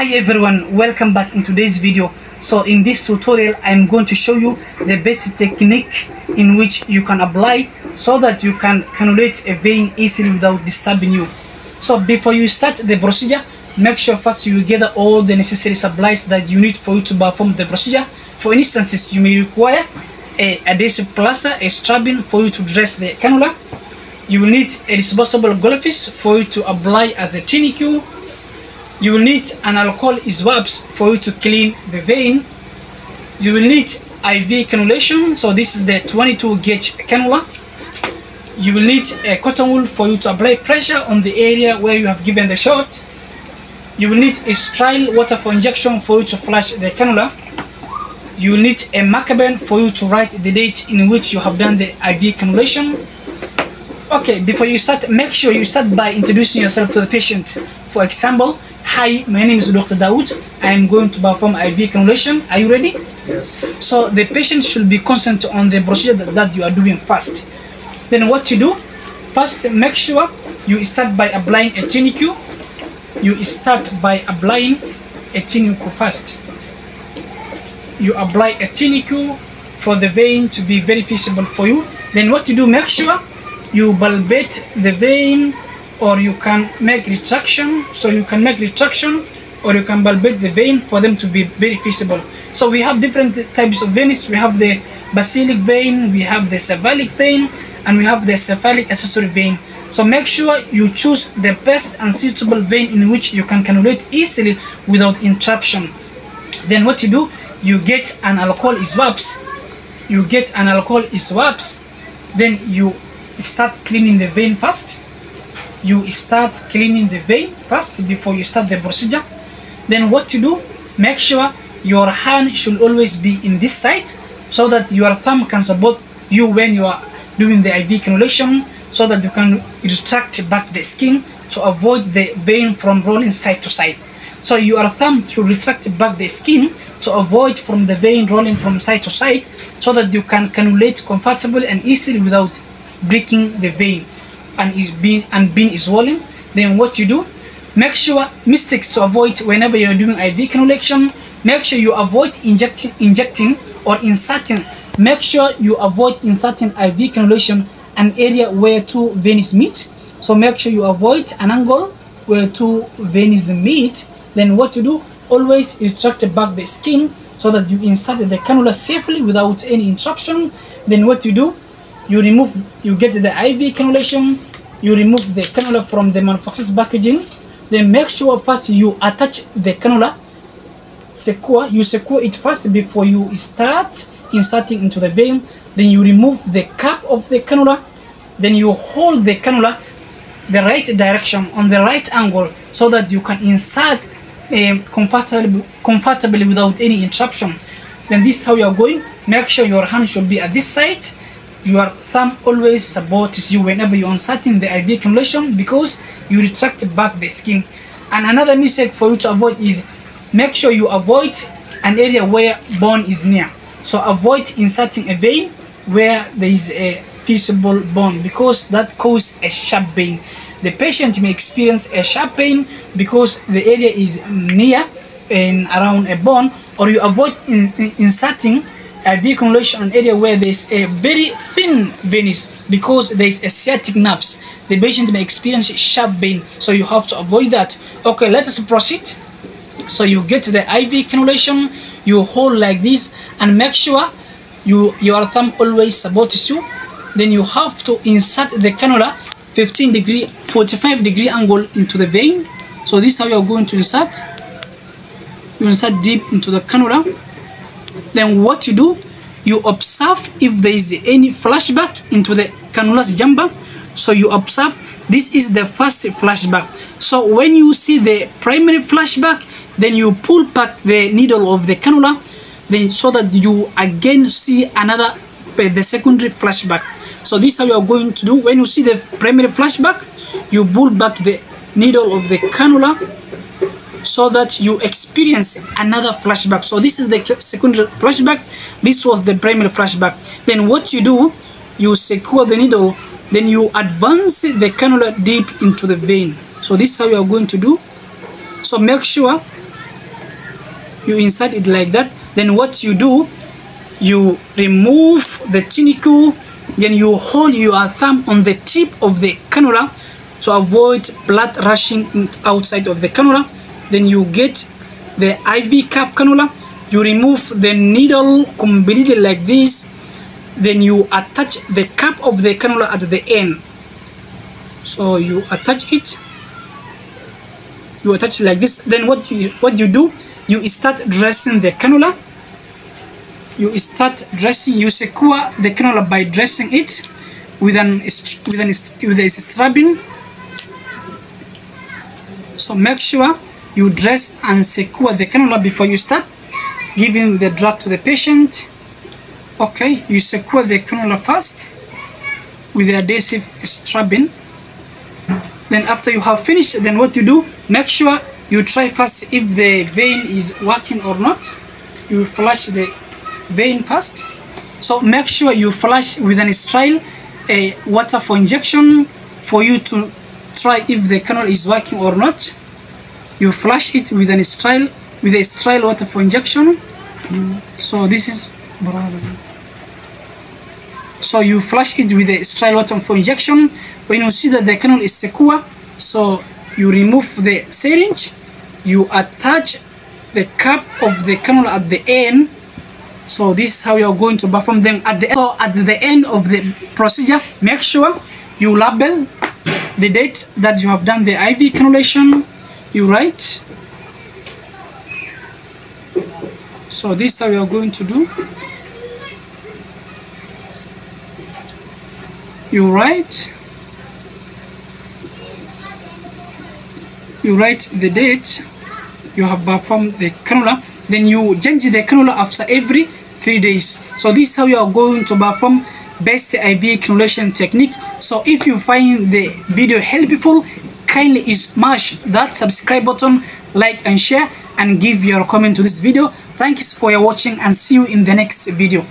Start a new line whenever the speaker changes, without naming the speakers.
hi everyone welcome back in today's video. So in this tutorial i'm going to show you the basic technique in which you can apply so that you can cannulate a vein easily without disturbing you. So before you start the procedure make sure first you gather all the necessary supplies that you need for you to perform the procedure. For instances you may require a adhesive plaster a strapping for you to dress the cannula. You will need a disposable gloves for you to apply as a tourniquet you will need an alcohol swabs for you to clean the vein. You will need IV cannulation so this is the 22 gauge cannula. You will need a cotton wool for you to apply pressure on the area where you have given the shot. You will need a sterile water for injection for you to flush the cannula. You will need a marker pen for you to write the date in which you have done the IV cannulation okay before you start make sure you start by introducing yourself to the patient. For example hi my name is dr dawood i am going to perform iv cannulation. Are you ready?
Yes.
so the patient should be concentrated on the procedure that, that you are doing first. Then what you do? First make sure you start by applying a tourniquet you start by applying a tourniquet first. You apply a tourniquet for the vein to be very visible for you. Then what you do? Make sure you palpate the vein or you can make retraction. So you can make retraction or you can palpate the vein for them to be very visible so we have different types of veins. We have the basilic vein we have the cephalic vein and we have the cephalic accessory vein. So make sure you choose the best and suitable vein in which you can cannulate easily without interruption. Then what you do you get an alcohol swabs you get an alcohol swabs then you start cleaning the vein first. You start cleaning the vein first before you start the procedure. Then what to do? Make sure your hand should always be in this side so that your thumb can support you when you are doing the IV cannulation so that you can retract back the skin to avoid the vein from rolling side to side. So your thumb should retract back the skin to avoid from the vein rolling from side to side so that you can cannulate comfortably and easily without breaking the vein and is being and being swollen then what you do? Make sure mistakes to avoid whenever you're doing IV cannulation make sure you avoid injecting injecting or inserting. Make sure you avoid inserting IV cannulation an area where two veins meet. So make sure you avoid an angle where two veins meet. Then what to do? Always retract back the skin so that you insert the cannula safely without any interruption. Then what you do you remove you get the IV cannulation you remove the cannula from the manufacturer's packaging then make sure first you attach the cannula secure you secure it first before you start inserting into the vein. Then you remove the cap of the cannula then you hold the cannula the right direction on the right angle so that you can insert um, comfortably comfortably without any interruption. Then this is how you are going. Make sure your hand should be at this side your thumb always supports you whenever you're inserting the IV cannulation because you retract back the skin and another mistake for you to avoid is make sure you avoid an area where bone is near. So avoid inserting a vein where there is a visible bone because that causes a sharp pain. The patient may experience a sharp pain because the area is near and around a bone or you avoid in, in, inserting IV cannulation an area where there is a very thin venous because there is a sciatic nerves. The patient may experience sharp pain so you have to avoid that. Okay let us proceed. So you get the IV cannulation you hold like this and make sure you your thumb always supports you. Then you have to insert the cannula 15 degree 45 degree angle into the vein. So this is how you are going to insert. You insert deep into the cannula then what you do you observe if there is any flashback into the cannula's chamber so you observe this is the first flashback. So when you see the primary flashback then you pull back the needle of the cannula then so that you again see another uh, the secondary flashback. So this is how you are going to do. When you see the primary flashback you pull back the needle of the cannula so that you experience another flashback. So this is the secondary flashback. This was the primary flashback. Then what you do you secure the needle then you advance the cannula deep into the vein. So this is how you are going to do. So make sure you insert it like that. Then what you do you remove the tourniquet then you hold your thumb on the tip of the cannula to avoid blood rushing outside of the cannula then you get the IV cap cannula. You remove the needle completely like this. Then you attach the cap of the cannula at the end. So you attach it. You attach like this. Then what you what you do you start dressing the cannula. You start dressing you secure the cannula by dressing it with an with an with a strapping. So make sure you dress and secure the cannula before you start giving the drug to the patient. Okay you secure the cannula first with the adhesive strapping. Then after you have finished then what you do? Make sure you try first if the vein is working or not. You flush the vein first. So make sure you flush with an sterile a water for injection for you to try if the canal is working or not you flush it with an sterile with a sterile water for injection. So this is so you flush it with a sterile water for injection. When you see that the canal is secure so you remove the syringe you attach the cap of the canal at the end. So this is how you're going to perform them at the so at the end of the procedure make sure you label the date that you have done the IV cannulation you write? So this is how you're going to do? You write? You write the date you have performed the cannula then you change the cannula after every three days. So this is how you are going to perform best IV cannulation technique. So if you find the video helpful kindly smash that subscribe button like and share and give your comment to this video. Thanks for your watching and see you in the next video